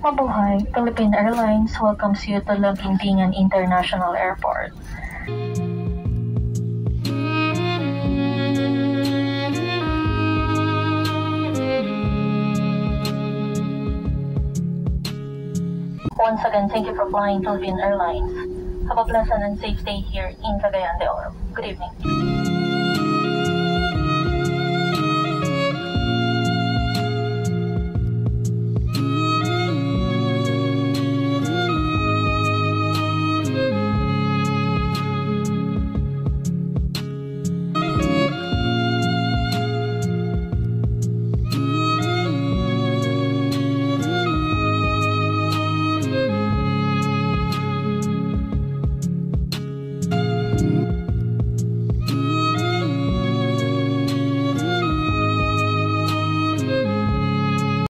Mabuhay! Philippine Airlines welcomes you to Laguindingan International Airport. Once again, thank you for flying Philippine Airlines. Have a pleasant and safe stay here in Cagayan de Oro. Good evening.